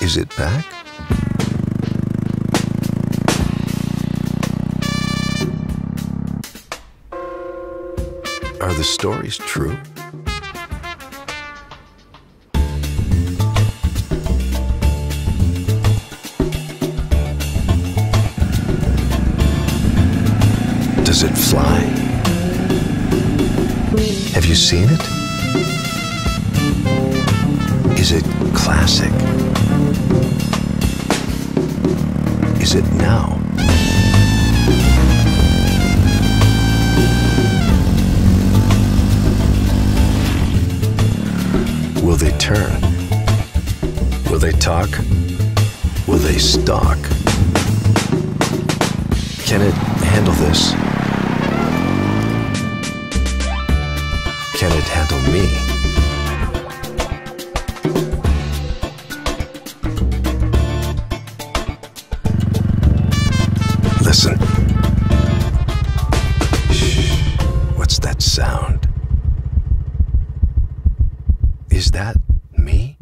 Is it back? Are the stories true? Does it fly? Have you seen it? Is it classic? It now? Will they turn? Will they talk? Will they stalk? Can it handle this? Can it handle me? Listen. Shh. What's that sound? Is that me?